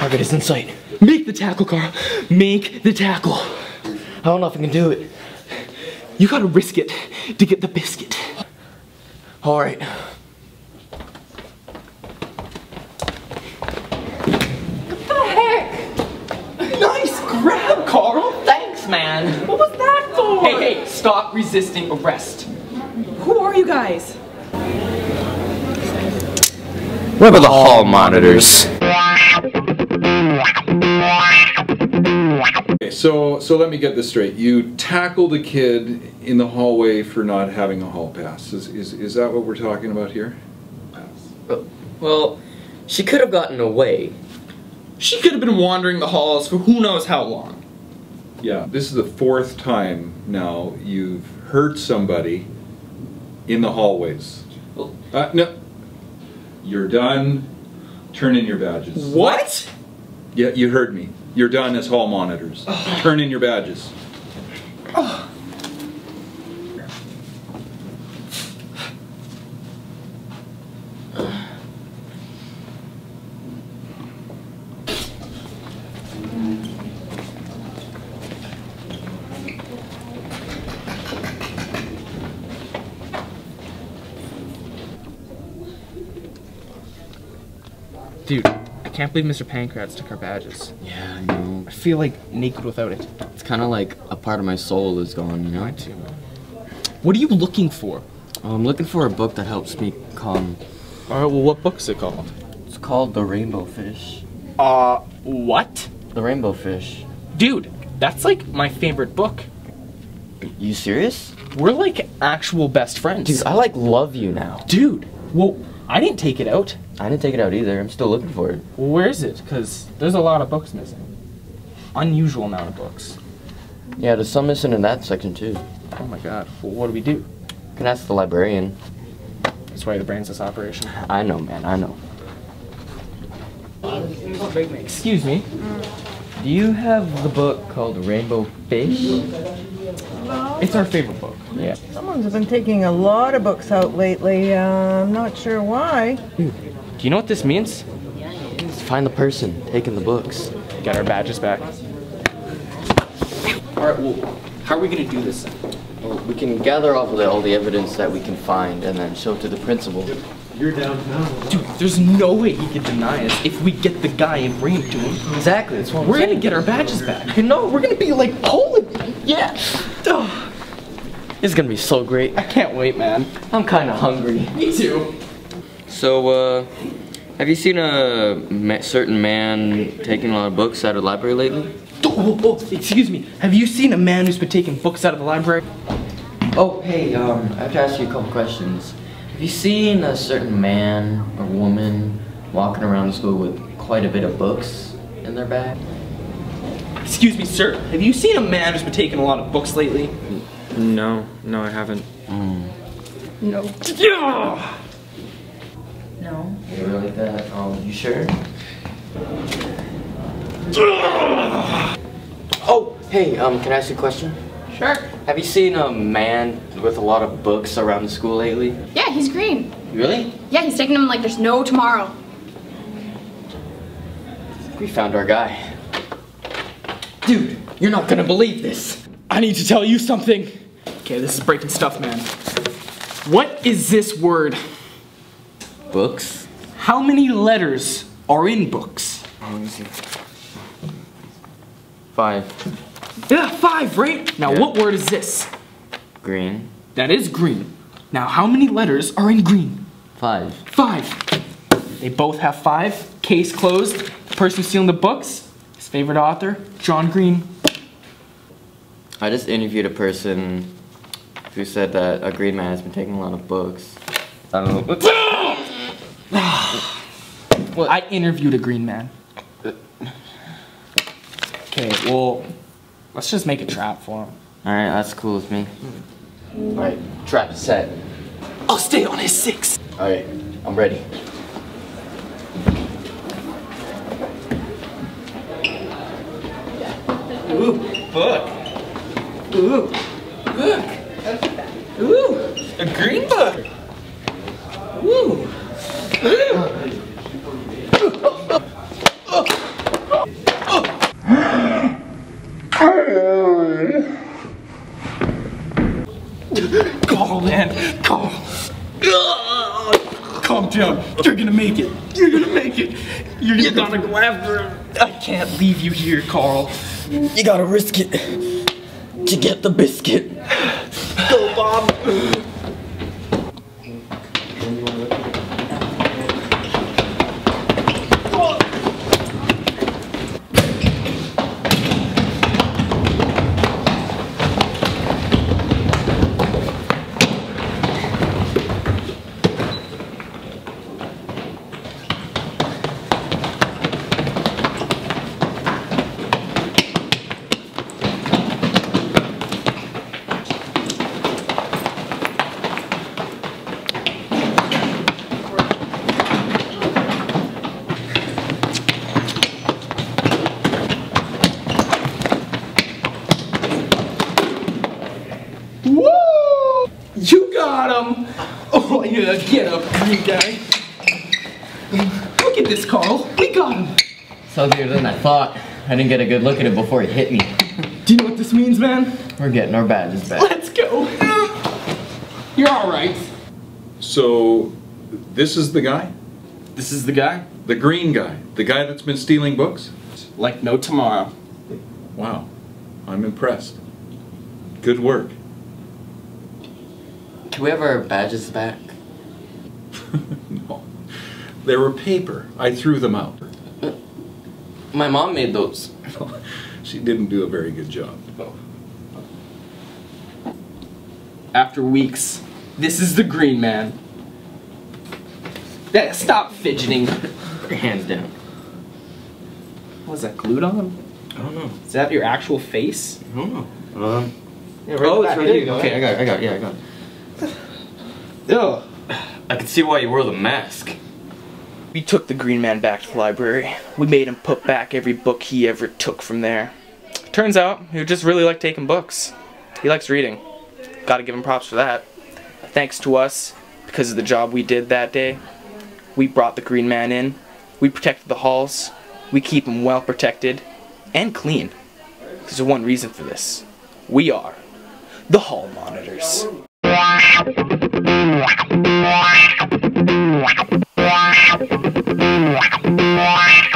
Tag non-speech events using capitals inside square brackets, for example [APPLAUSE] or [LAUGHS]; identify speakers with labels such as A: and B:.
A: Target is in sight. Make the tackle, Carl. Make the tackle. I don't know if I can do it. You gotta risk it to get the biscuit. All right. What the heck? Nice grab, Carl. Thanks, man.
B: What was that for?
A: Hey, hey, stop resisting arrest.
B: Who are you guys?
C: What about the hall monitors?
D: Okay, so so let me get this straight. You tackled a kid in the hallway for not having a hall pass. Is is, is that what we're talking about here?
A: Well, she could have gotten away.
E: She could have been wandering the halls for who knows how long.
D: Yeah. This is the fourth time now you've hurt somebody in the hallways. Uh, no. You're done. Turn in your badges.
E: What?
D: Yeah, you heard me. You're done as hall monitors. Turn in your badges.
E: Dude, I can't believe Mr. Pancratz took our badges.
C: Yeah, I know.
E: I feel like naked without it.
C: It's kind of like a part of my soul is gone, you know?
E: Mine too. What are you looking for?
C: I'm looking for a book that helps me calm.
E: Alright, well, what book is it called?
C: It's called The Rainbow Fish.
E: Uh, what?
C: The Rainbow Fish.
E: Dude, that's like my favorite book.
C: You serious?
E: We're like actual best friends.
C: Dude, I like love you now.
E: Dude, well, I didn't take it out.
C: I didn't take it out either. I'm still looking for it.
E: Well, where is it? Because there's a lot of books missing. Unusual amount of books.
C: Yeah, there's some missing in that section too.
E: Oh my god. Well, what do we do?
C: You can ask the librarian.
E: That's why the brains this operation.
C: I know, man. I know.
E: Excuse me.
C: Do you have the book called Rainbow Fish?
E: It's our favorite book.
C: Yeah.
F: Someone's been taking a lot of books out lately. Uh, I'm not sure why.
E: Do you know what this means?
C: Let's find the person taking the books.
E: Get our badges back. Alright, well, how are we gonna do this then?
C: Well, we can gather all the, all the evidence that we can find and then show it to the principal. You're downtown.
E: Dude, there's no way he could deny us if we get the guy and bring him to him.
C: Exactly. That's what I'm
E: We're gonna get our badges back. You know, we're gonna be like Poland.
C: Yeah.
E: Ugh,
C: It's gonna be so great.
E: I can't wait, man.
C: I'm kind of hungry.
E: Me too.
C: So, uh, have you seen a ma- certain man taking a lot of books out of the library lately?
E: Oh, oh, oh, excuse me. Have you seen a man who's been taking books out of the library?
C: Oh, hey, um, I have to ask you a couple questions. Have you seen a certain man or woman walking around the school with quite a bit of books in their bag?
E: Excuse me, sir. Have you seen a man who's been taking a lot of books lately?
G: No, no, I haven't.
B: No.
E: Yeah.
B: No.
C: You really like that? Um, you sure? Oh, hey, um, can I ask you a question?
B: Sure.
C: Have you seen a man with a lot of books around the school lately?
H: Yeah, he's green.
C: Really?
H: Yeah, he's taking them like there's no tomorrow.
C: We found our guy. Dude, you're not gonna believe this.
E: I need to tell you something. Okay, this is breaking stuff, man. What is this word?
C: Books?
E: How many letters are in books? Oh, let me see.
C: Five.
E: Yeah, five, right? Now,
C: Yeah.
E: what word is this?
C: Green.
E: That is green. Now, how many letters are in green?
C: Five.
E: Five. They both have five. Case closed. The person stealing the books, his favorite author, John Green.
C: I just interviewed a person who said that a green man has been taking a lot of books. I don't know. well,
E: I interviewed a green man. Okay, well, let's just make a trap for him.
C: Alright, that's cool with me. Alright, trap set.
E: I'll stay on his six.
C: Alright, I'm ready.
E: Ooh, book. Ooh, book. Ooh, a green book. Ooh. Call, man. Call. Calm down. You're gonna make it. You're gonna make it. You're gonna, you gotta go after him. I can't leave you here, Carl.
A: You gotta risk it to get the biscuit.
E: Woo! [LAUGHS] You got him! Oh, yeah, get up, green guy. Look at this, Carl. We got him.
C: It's uglier than I thought. I didn't get a good look at it before he hit me.
E: Do you know what this means, man?
C: We're getting our badges back.
E: Let's go. You're all right.
D: So, this is the guy?
G: This is the guy?
D: The green guy? The guy that's been stealing books?
G: Like no tomorrow.
D: Wow. I'm impressed. Good work.
C: Can we have our badges back? [LAUGHS]
D: no. They were paper. I threw them out.
C: My mom made those.
D: she didn't do a very good job.
E: After weeks, this is the green man. Yeah, stop fidgeting.
C: Hands down.
E: Was that glued on?
C: I don't know.
E: Is that your actual face?
C: I don't know. Um,
E: Yeah,
C: oh, it's right here. Okay, I got it. I got it. Yeah, I got it.
E: Ugh.
C: I can see why you wore the mask.
E: We took the green man back to the library. We made him put back every book he ever took from there. Turns out, he just really liked taking books. He likes reading. Gotta give him props for that. Thanks to us, because of the job we did that day, we brought the green man in. We protected the halls. We keep him well protected and clean. There's one reason for this. We are the hall monitors. Wow.